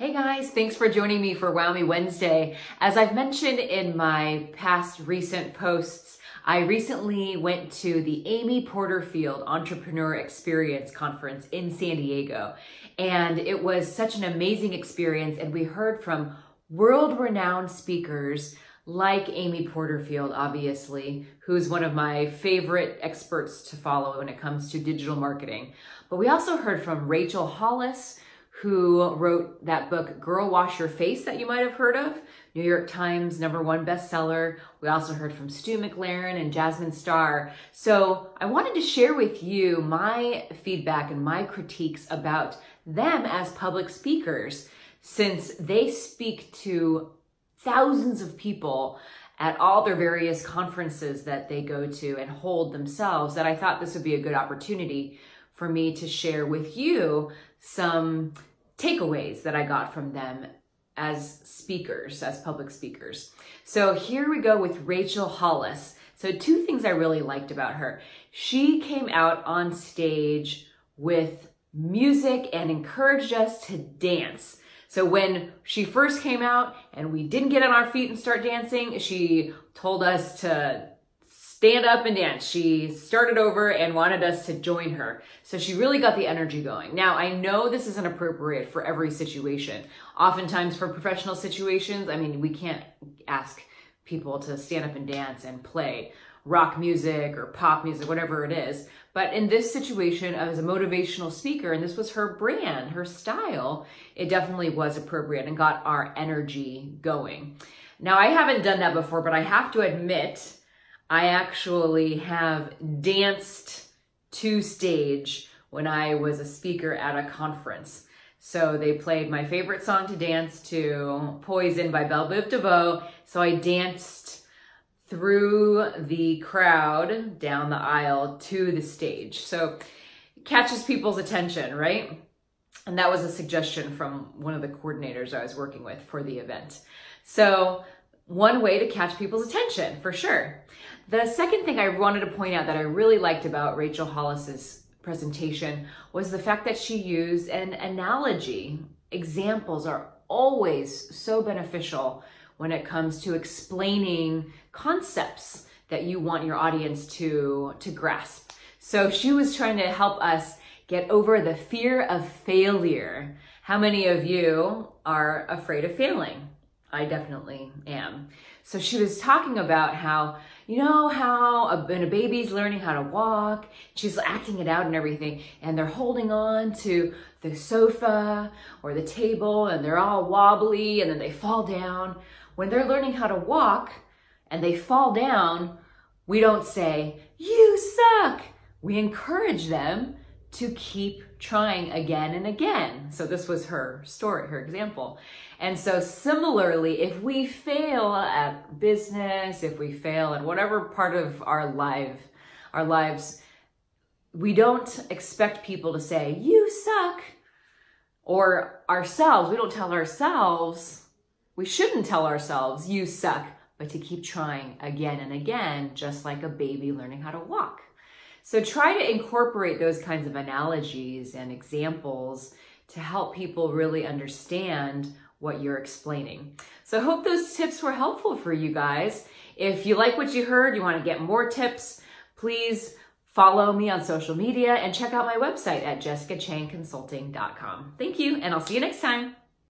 Hey guys, thanks for joining me for Wow Me Wednesday. As I've mentioned in my past recent posts, I recently went to the Amy Porterfield Entrepreneur Experience Conference in San Diego, and it was such an amazing experience. And we heard from world renowned speakers like Amy Porterfield, obviously, who's one of my favorite experts to follow when it comes to digital marketing. But we also heard from Rachel Hollis who wrote that book, Girl Wash Your Face, that you might have heard of. New York Times number one bestseller. We also heard from Stu McLaren and Jasmine Star. So I wanted to share with you my feedback and my critiques about them as public speakers, since they speak to thousands of people at all their various conferences that they go to and hold themselves, that I thought this would be a good opportunity for me to share with you some takeaways that I got from them as speakers, as public speakers. So here we go with Rachel Hollis. So two things I really liked about her. She came out on stage with music and encouraged us to dance. So when she first came out and we didn't get on our feet and start dancing, she told us to stand up and dance. She started over and wanted us to join her. So she really got the energy going. Now, I know this isn't appropriate for every situation. Oftentimes for professional situations, I mean, we can't ask people to stand up and dance and play rock music or pop music, whatever it is. But in this situation, as a motivational speaker, and this was her brand, her style, it definitely was appropriate and got our energy going. Now, I haven't done that before, but I have to admit, I actually have danced to stage when I was a speaker at a conference. So they played my favorite song to dance to, Poison by Bell Biv DeVoe. So I danced through the crowd down the aisle to the stage. So it catches people's attention, right? And that was a suggestion from one of the coordinators I was working with for the event. So one way to catch people's attention for sure. The second thing I wanted to point out that I really liked about Rachel Hollis's presentation was the fact that she used an analogy. Examples are always so beneficial when it comes to explaining concepts that you want your audience to, to grasp. So she was trying to help us get over the fear of failure. How many of you are afraid of failing? I definitely am. So she was talking about how, you know, how a, when a baby's learning how to walk, she's acting it out and everything, and they're holding on to the sofa or the table and they're all wobbly and then they fall down. When they're learning how to walk and they fall down, we don't say, you suck. We encourage them to keep trying again and again. So this was her story, her example. And so similarly, if we fail at business, if we fail at whatever part of our life, our lives, we don't expect people to say, you suck, or ourselves, we don't tell ourselves, we shouldn't tell ourselves, you suck, but to keep trying again and again, just like a baby learning how to walk. So try to incorporate those kinds of analogies and examples to help people really understand what you're explaining. So I hope those tips were helpful for you guys. If you like what you heard, you want to get more tips, please follow me on social media and check out my website at jessicachangconsulting.com. Thank you, and I'll see you next time.